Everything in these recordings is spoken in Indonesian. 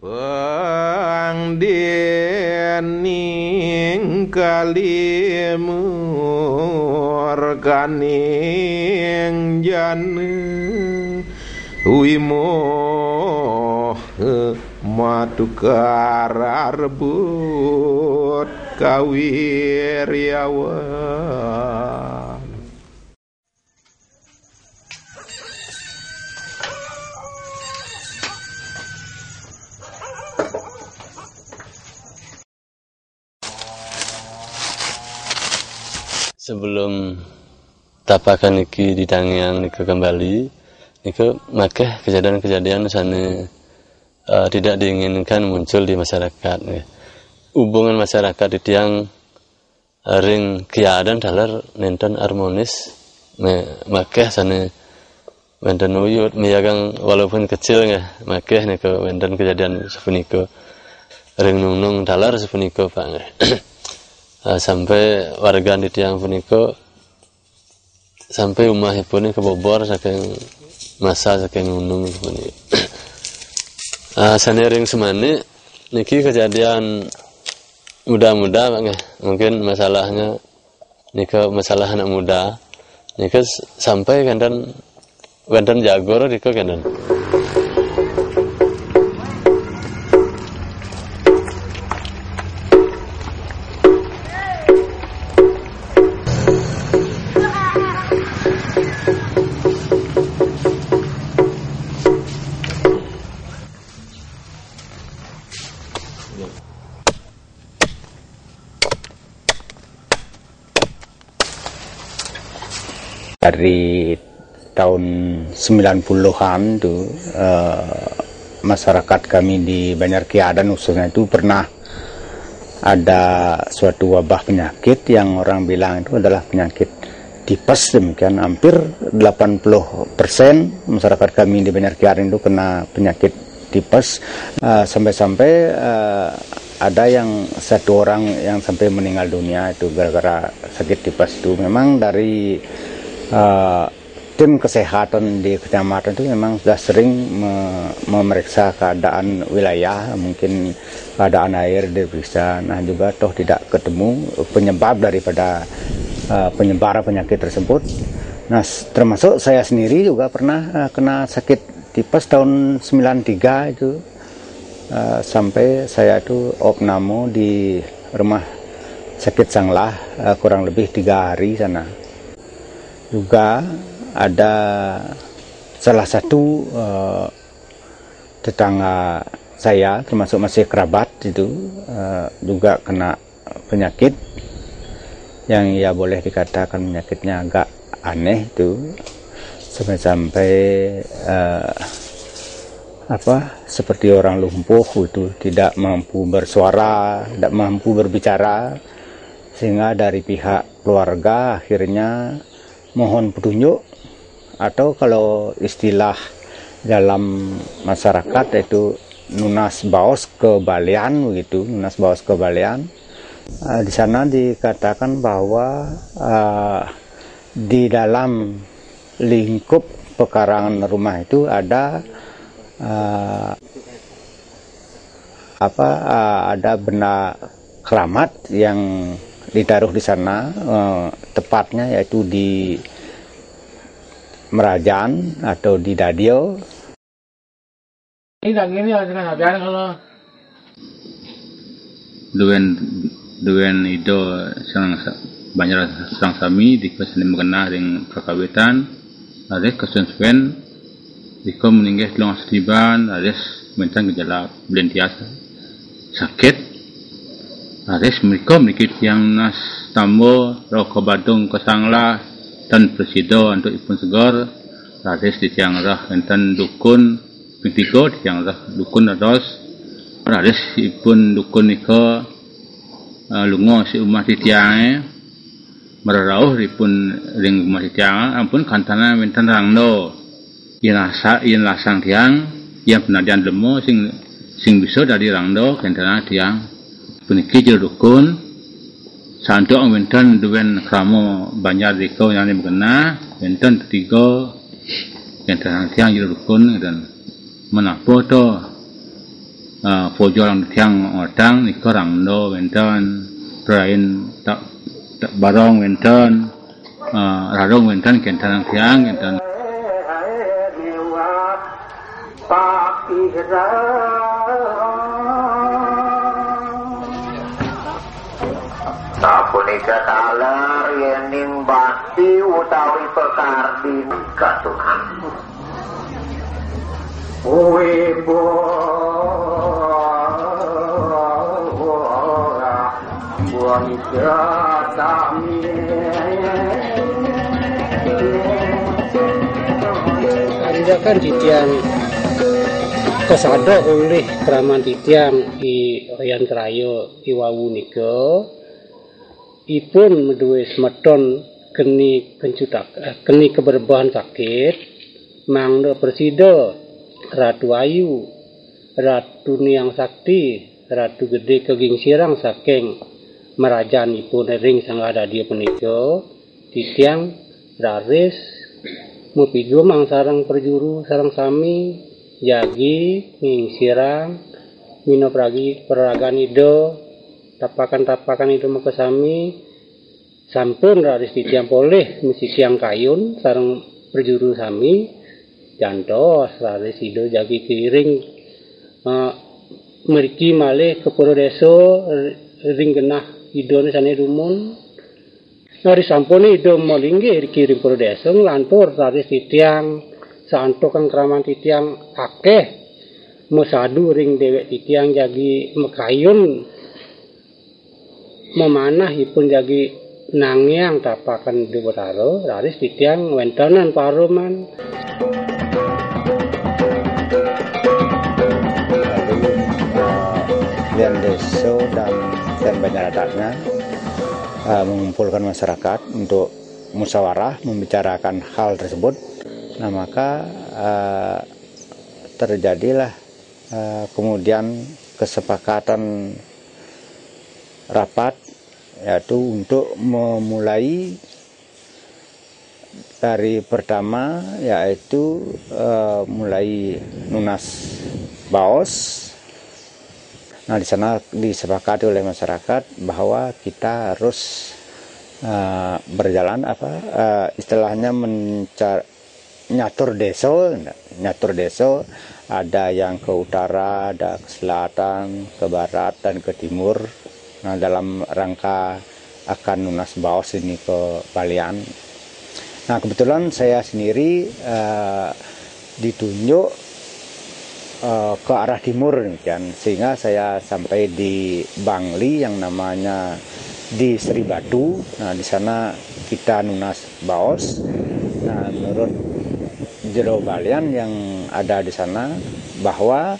Pangdening kalimur kaning jane wimo matukar rebut kawiryawan sebelum tapakan iki ditangian ke kembali itu maka kejadian-kejadian sana uh, tidak diinginkan muncul di masyarakat ya. hubungan masyarakat itu yang uh, ring kiadan dalar nenten harmonis me, maka sana wenten uyut miyagang walaupun kecil ya maka nih ke wenten kejadian sepuniko ring nung nung dalar sepuniko pak sampai warga di tiang puniko sampai rumah pun kebobor saking masa saking gunung pun uh, sanering semani niki kejadian muda-muda mungkin masalahnya nika masalah anak muda. Nika sampai kandan kandan jagor nika kandan dari tahun 90-an tuh eh, masyarakat kami di Banjar Kiadan khususnya itu pernah ada suatu wabah penyakit yang orang bilang itu adalah penyakit tipes demikian. Hampir 80% masyarakat kami di Banjar Kiadan itu kena penyakit tipes. Eh, sampai-sampai uh, ada yang satu orang yang sampai meninggal dunia itu gara-gara sakit tipes itu. Memang dari uh, tim kesehatan di kecamatan itu memang sudah sering me memeriksa keadaan wilayah, mungkin keadaan air diperiksa, nah juga toh tidak ketemu penyebab daripada uh, penyebaran penyakit tersebut. Nah, termasuk saya sendiri juga pernah uh, kena sakit tipes tahun 93 itu. Uh, sampai saya itu opnamo di rumah sakit Sanglah uh, kurang lebih tiga hari sana juga ada salah satu uh, tetangga saya termasuk masih kerabat itu uh, juga kena penyakit. Yang ya boleh dikatakan penyakitnya agak aneh itu. Sampai-sampai uh, apa seperti orang lumpuh itu tidak mampu bersuara, tidak mampu berbicara. Sehingga dari pihak keluarga akhirnya mohon petunjuk atau kalau istilah dalam masyarakat itu nunas baos kebalian begitu nunas baos kebalian. Uh, di sana dikatakan bahwa uh, di dalam lingkup pekarangan rumah itu ada uh, apa uh, ada benda keramat yang ditaruh di sana uh, tepatnya yaitu di Merajan atau di Dadio. Ini ini dengan kalau duen duen itu sang banyak sang sami di kesan mengenal dengan perkawitan ada kesensuan di meninggal long setiban ada mentang gejala belentiasa sakit Ares mereka memiliki tiang nas tambo roko badung kesangla dan presido untuk ipun segar Ares di tiang rah enten dukun pintigo di tiang rah dukun ados Ares ipun dukun niko uh, lungo si umat di tiang merarauh ipun ring umat di tiang ampun kantana menten rangno. Yen asa yen lasang tiang yang penadian lemo sing sing bisa dari rangdo kantana tiang puniki je dukun. Santo ang wenten duwen kramo banyak diko yang ni mengena wenten ketiga terang tiang je dukun dan menapo to? Uh, fojo lang tiang otang ni korang do wenton terain tak tak barong wenton uh, rarong wenton kentan tiang kentan Sabunika kalar yening bakti utawi pekardi nikah Tuhan. Wibu Anda kan didiam kesadok oleh Brahman didiam di Rian Krayo Iwawu Nika ipun medue semeton keni kencutak eh, keni keberbahan sakit mangda presida Ratu Ayu Ratu Niang Sakti Ratu Gede Keging Sirang saking merajanipun ring sang ada dia punika titiang raris mupijo mang sarang perjuru sarang sami jagi ning sirang mino pragi peragan ido tapakan-tapakan itu muka sami sampun raris titiang poleh misi tiang kayun sarang perjuru sami jantos raris ido jagi kiring uh, meriki malih ke pura deso ring genah ido ni sana rumun Nari sampuni ido molinggi kirim pura deso ngelantur raris titiang santo kang kraman titiang akeh mesadu ring dewek titiang jagi mekayun memanah ipun jagi nangyang tapakan diberaro raris titiang wentonan paruman. Uh, Deso dan dan banyak adatnya uh, mengumpulkan masyarakat untuk musyawarah membicarakan hal tersebut. Nah maka uh, terjadilah uh, kemudian kesepakatan rapat yaitu untuk memulai dari pertama yaitu uh, mulai lunas baos. Nah di sana disepakati oleh masyarakat bahwa kita harus uh, berjalan apa uh, istilahnya mencar nyatur deso, nyatur deso ada yang ke utara, ada ke selatan, ke barat dan ke timur. Nah dalam rangka akan lunas baos ini ke Balian. Nah kebetulan saya sendiri uh, ditunjuk uh, ke arah timur demikian sehingga saya sampai di Bangli yang namanya di Sri Batu. Nah di sana kita nunas baos. Nah menurut jero Balian yang ada di sana bahwa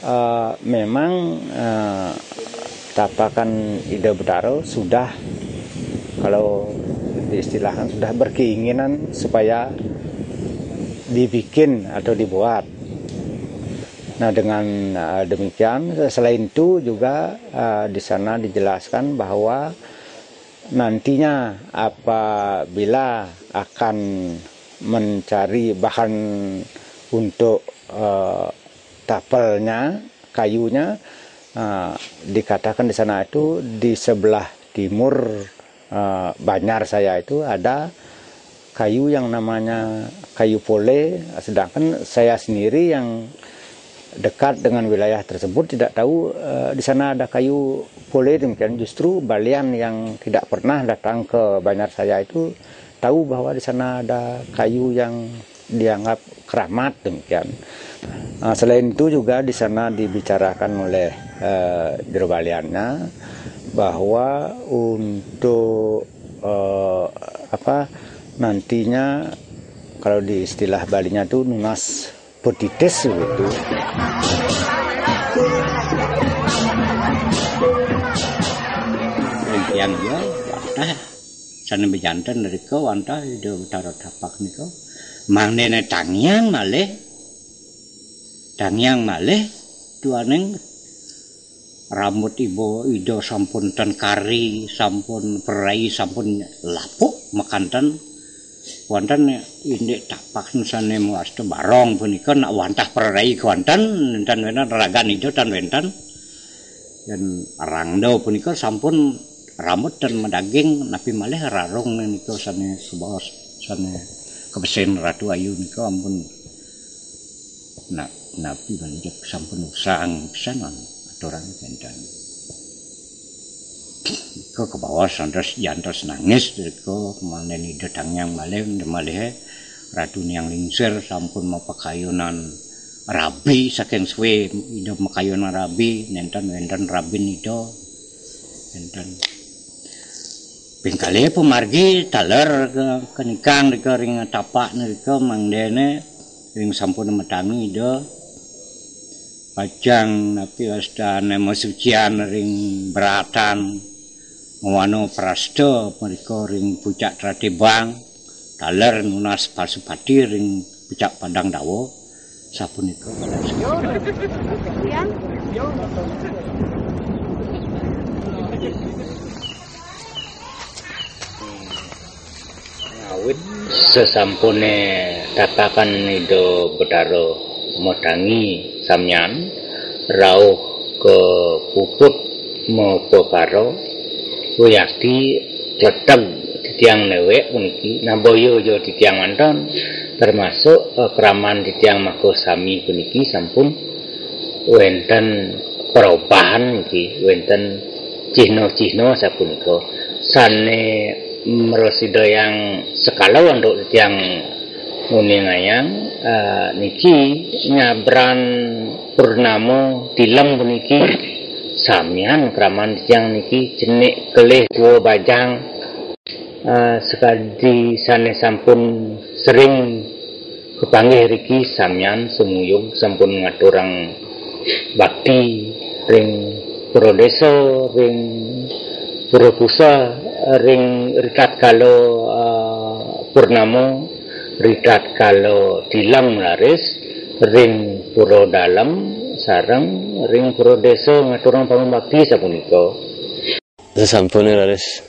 uh, memang uh, tapakan ide Betaro sudah kalau diistilahkan sudah berkeinginan supaya dibikin atau dibuat. Nah dengan uh, demikian selain itu juga uh, di sana dijelaskan bahwa nantinya apabila akan mencari bahan untuk uh, tapelnya kayunya uh, dikatakan di sana itu di sebelah timur uh, Banyar saya itu ada kayu yang namanya kayu pole. Sedangkan saya sendiri yang dekat dengan wilayah tersebut tidak tahu uh, di sana ada kayu pole. Demikian justru Balian yang tidak pernah datang ke Banyar saya itu tahu bahwa di sana ada kayu yang dianggap keramat. Demikian. Nah, selain itu juga di sana dibicarakan oleh uh, bahwa untuk uh, apa nantinya kalau di istilah Balinya itu nunas petites gitu. yang ya wantah sana bejantan dari kau wantah itu utara tapak ni kau mangne tangyang malih tangyang malih tuaneng rambut ibu ido sampun ten kari sampun perai sampun lapuk makantan wonten indek tapak nusane muasto barong punika nak wantah perai wonten dan wonten ragan itu dan wonten dan rangdo punika sampun rambut dan medaging napi malih rarung nika sane sebawas sane kebesen ratu ayu nika ampun. Nak napi banjek sampun usang pisanan aturan kendan ko ke bawah sandas jantos nangis ko manen dedang yang malih malih ratu yang lingsir sampun mau pakayunan rabi saking suwe ida makayunan rabi nenten nenten rabin itu nenten. Pingkali pemargi taler ke kenikang ke ring tapak niko mangdene ring sampun metangi do pajang napi astane masucian ring beratan. Ngwano prasto mereka ring pucak tradebang taler nunas pasupati ring pucak padang dawo sapunika sesampune itu betaro modangi samyan rauh ke puput mopo karo wiyakti cedeng di tiang newek puniki. Namboyo yo di manton termasuk eh, uh, keraman di makosami puniki sampun wenten perubahan iki wenten cihno-cihno sapunika. Sane merosido yang sekala untuk tiang muni ngayang uh, niki nyabran purnamo tilam puniki samian kraman yang niki jenik kelih dua bajang. Uh, sekali sana sampun sering kepanggih riki samian semuyung sampun ngaturang bakti ring prodeso ring Puropusa ring rikat kalau uh, purnamo rikat kalau tilang laris ring puro dalam sarang ring pura desa ngaturang bangun bakti sapunika. Sesampun laris.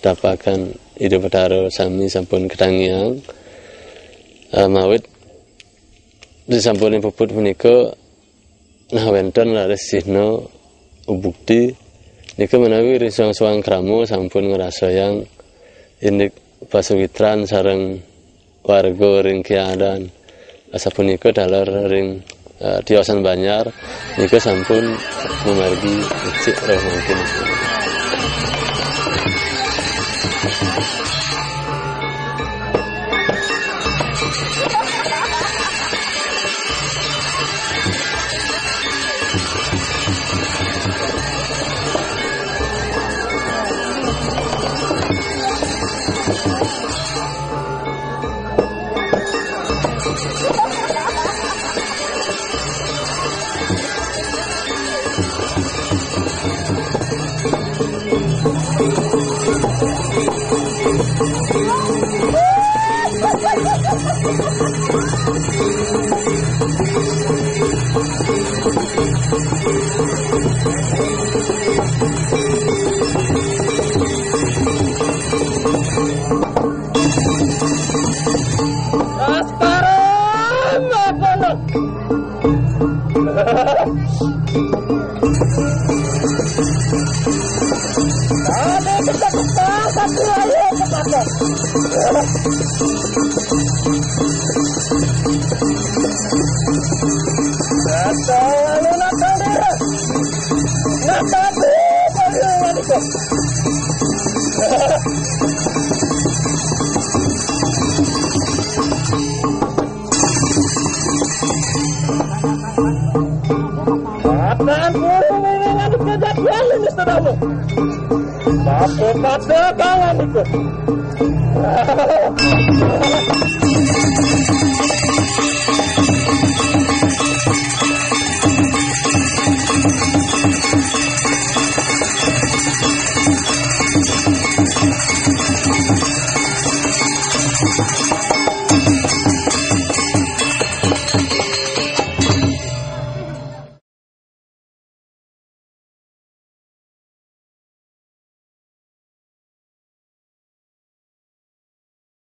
Dapakan ide petaro sami sampun ketangiang uh, mawit. Sesampun puput punika nah wenten laris sihno bukti nika menawi risang suang kramo sampun ngerasa yang indik pasugitran sarang warga ring kiadan asapunika dalar ring uh, di kawasan Banyar niku sampun memargi cik roh mungkin Pada kawan itu.